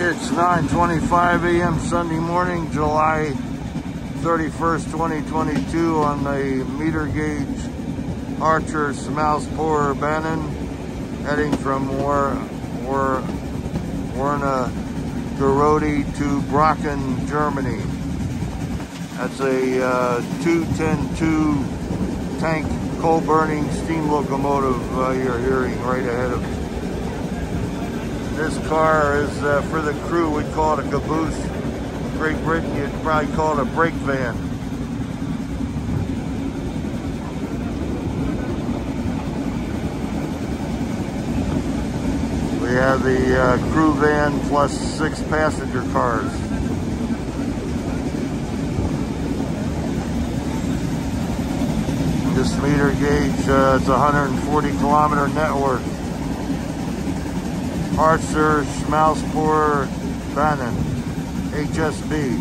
It's 9.25 a.m. Sunday morning, July 31st, 2022 on the meter gauge Harzer Schmalspur Bahnen heading from War, War, Warna Garodi to Brocken, Germany. That's a uh, 210-2 tank coal burning steam locomotive uh, you're hearing right ahead of you. This car is uh, for the crew, we call it a caboose. Great Britain, you'd probably call it a brake van. We have the uh, crew van plus six passenger cars. This meter gauge, uh, it's a 140 kilometer network. Harzer Schmalspur Bahnen, HSB.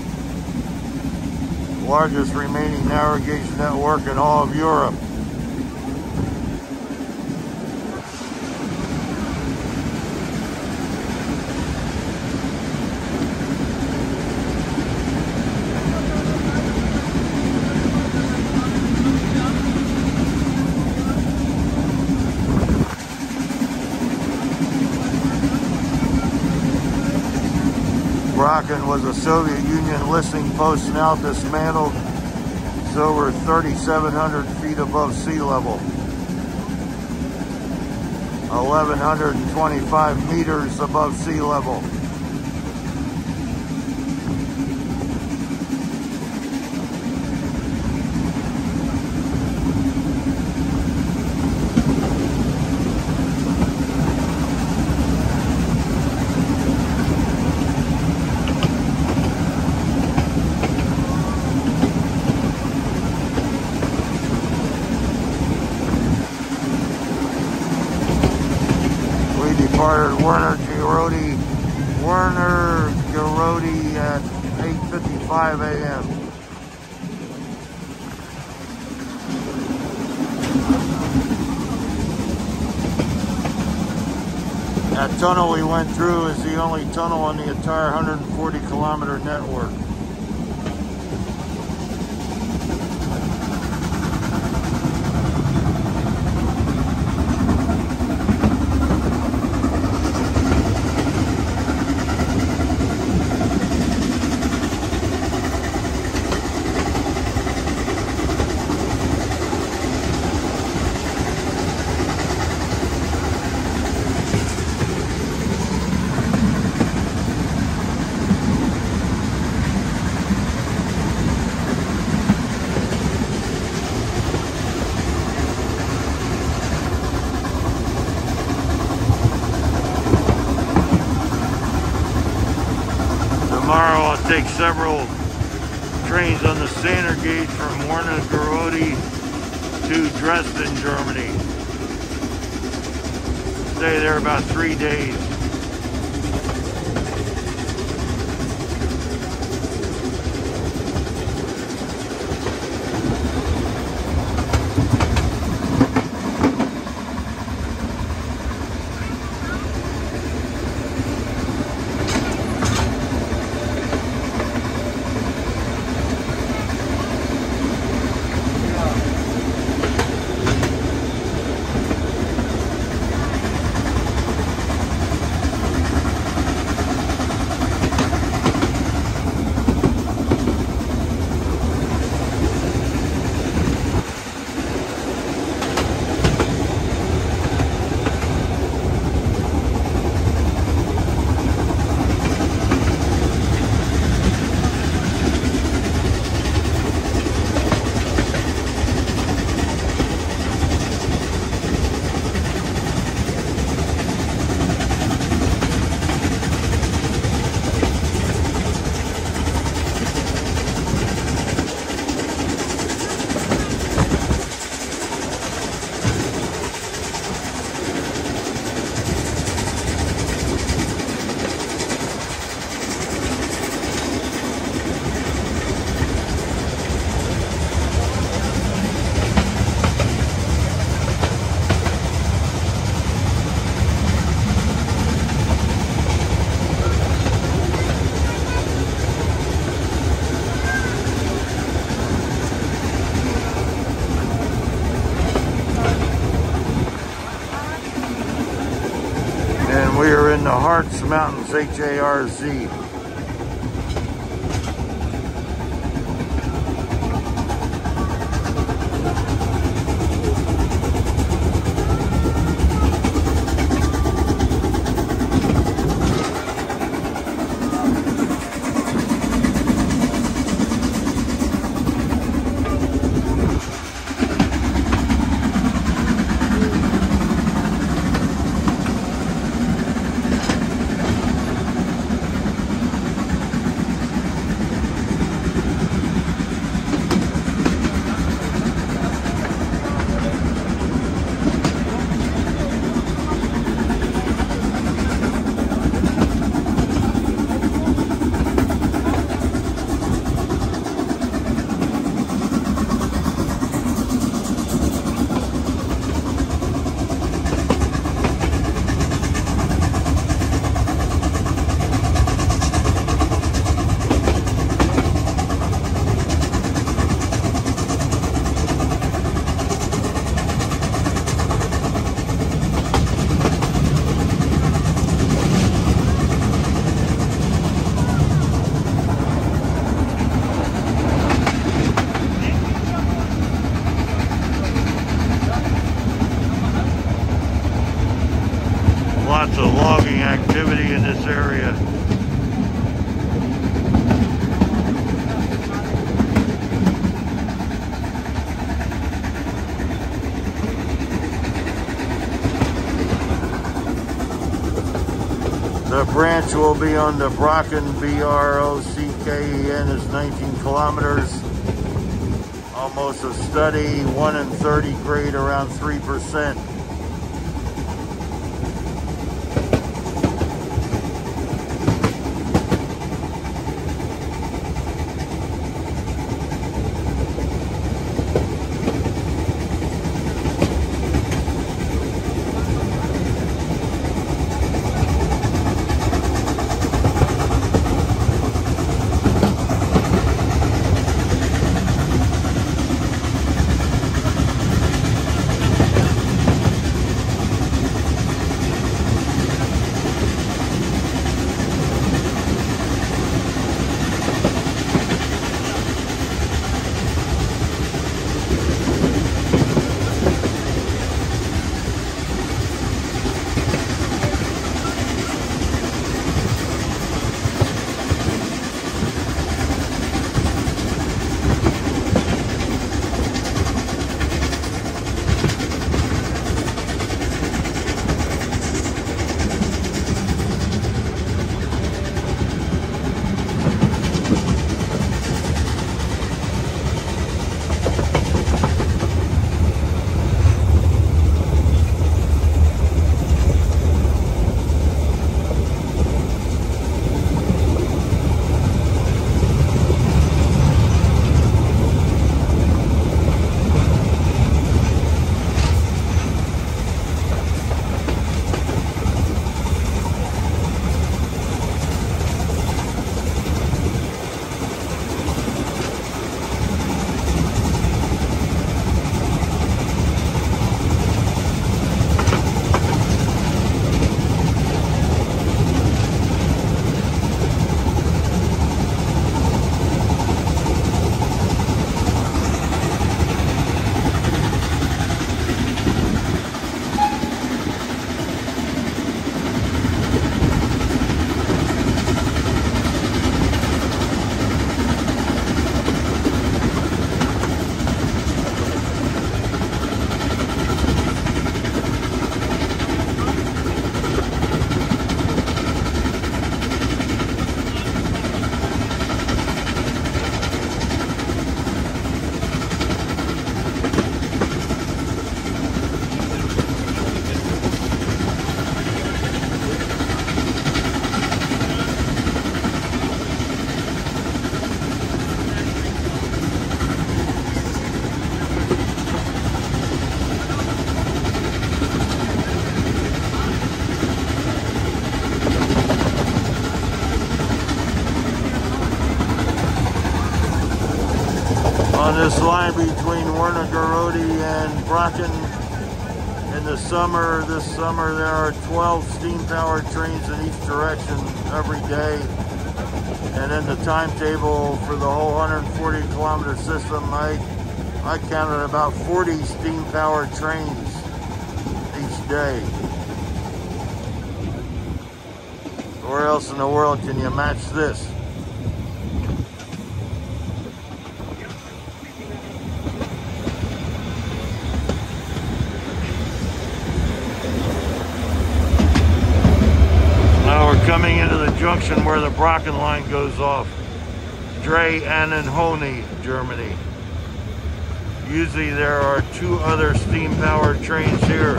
Largest remaining navigation network in all of Europe. Brocken was a Soviet Union listening post now dismantled. It's over 3,700 feet above sea level. 1,125 meters above sea level. We departed Wernigerode, Werner Garodi at 8.55 a.m. That tunnel we went through is the only tunnel on the entire 140 kilometer network. Several trains on the standard gauge from Warna Garodi to Dresden, Germany. Stay there about three days. Mountains, H-A-R-Z. lots of logging activity in this area. The branch will be on the Brocken, B-R-O-C-K-E-N, is 19 kilometers. Almost a study, 1 in 30 grade, around 3%. Between Wernigerode and Brocken in the summer, this summer, there are 12 steam-powered trains in each direction every day. And in the timetable for the whole 140 kilometer system, I, I counted about 40 steam-powered trains each day. Where else in the world can you match this? Now we're coming junction where the Brocken line goes off. Drei Annen Hohne, Germany. Usually there are two other steam-powered trains here.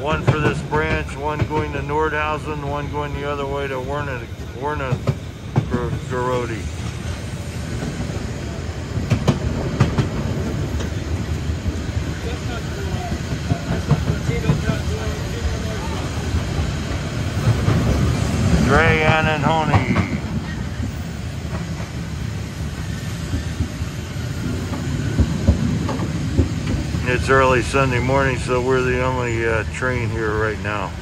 One for this branch, one going to Nordhausen, one going the other way to Werner, Werner Garodi. It's early Sunday morning, so we're the only uh, train here right now.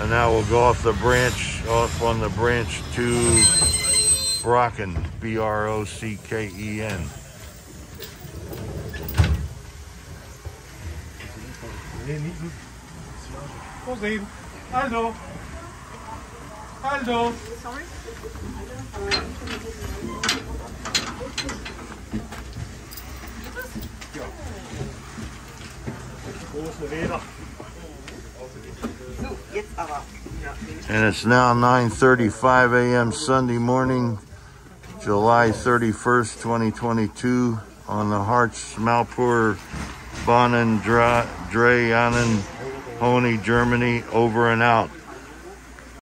And now we'll go off the branch, off on the branch to Brocken, B-R-O-C-K-E-N. Così. Aldo. Aldo. Große And it's now 9.35 a.m. Sunday morning, July 31st, 2022 on the Harzer Schmalspur Bahnen Drei Annen Hohne, Germany, over and out.